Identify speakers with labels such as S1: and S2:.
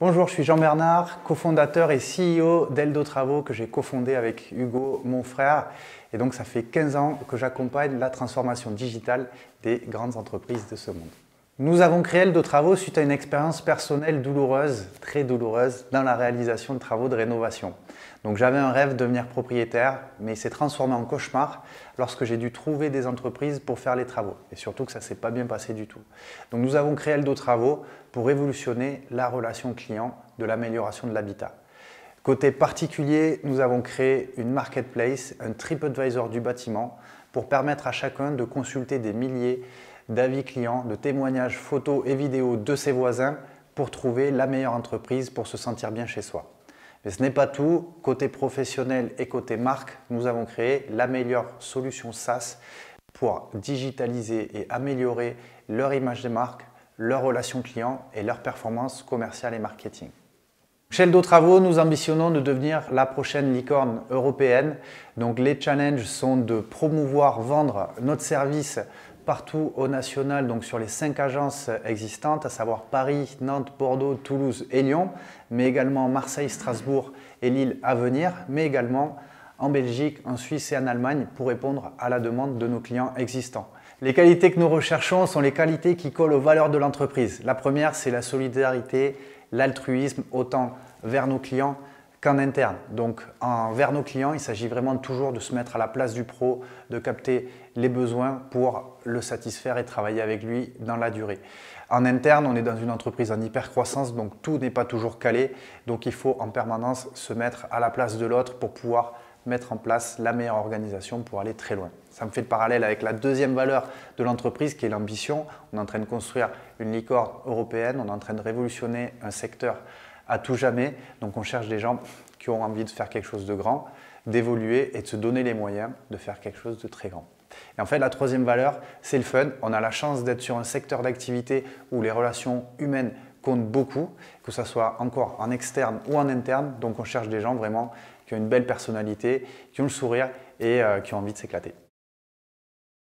S1: Bonjour, je suis Jean Bernard, cofondateur et CEO d'Eldo Travaux que j'ai cofondé avec Hugo, mon frère. Et donc ça fait 15 ans que j'accompagne la transformation digitale des grandes entreprises de ce monde. Nous avons créé Eldo Travaux suite à une expérience personnelle douloureuse, très douloureuse, dans la réalisation de travaux de rénovation. Donc j'avais un rêve de devenir propriétaire, mais il s'est transformé en cauchemar lorsque j'ai dû trouver des entreprises pour faire les travaux. Et surtout que ça ne s'est pas bien passé du tout. Donc nous avons créé Eldo Travaux pour révolutionner la relation client de l'amélioration de l'habitat. Côté particulier, nous avons créé une marketplace, un TripAdvisor du bâtiment, pour permettre à chacun de consulter des milliers d'avis clients, de témoignages photos et vidéos de ses voisins pour trouver la meilleure entreprise pour se sentir bien chez soi. Mais ce n'est pas tout. Côté professionnel et côté marque, nous avons créé la meilleure solution SaaS pour digitaliser et améliorer leur image de marque, leurs relations clients et leur performance commerciale et marketing. Chez Eldo Travaux, nous ambitionnons de devenir la prochaine licorne européenne. Donc les challenges sont de promouvoir, vendre notre service partout au national, donc sur les cinq agences existantes, à savoir Paris, Nantes, Bordeaux, Toulouse et Lyon, mais également Marseille, Strasbourg et Lille à venir, mais également en Belgique, en Suisse et en Allemagne pour répondre à la demande de nos clients existants. Les qualités que nous recherchons sont les qualités qui collent aux valeurs de l'entreprise. La première, c'est la solidarité, l'altruisme, autant vers nos clients qu'en interne. Donc envers nos clients, il s'agit vraiment toujours de se mettre à la place du pro, de capter les besoins pour le satisfaire et travailler avec lui dans la durée. En interne, on est dans une entreprise en hyper croissance, donc tout n'est pas toujours calé. Donc il faut en permanence se mettre à la place de l'autre pour pouvoir mettre en place la meilleure organisation pour aller très loin. Ça me fait le parallèle avec la deuxième valeur de l'entreprise qui est l'ambition. On est en train de construire une licorne européenne, on est en train de révolutionner un secteur à tout jamais. Donc on cherche des gens qui ont envie de faire quelque chose de grand, d'évoluer et de se donner les moyens de faire quelque chose de très grand. Et en fait, la troisième valeur, c'est le fun. On a la chance d'être sur un secteur d'activité où les relations humaines comptent beaucoup, que ce soit encore en externe ou en interne. Donc on cherche des gens vraiment qui ont une belle personnalité, qui ont le sourire et euh, qui ont envie de s'éclater.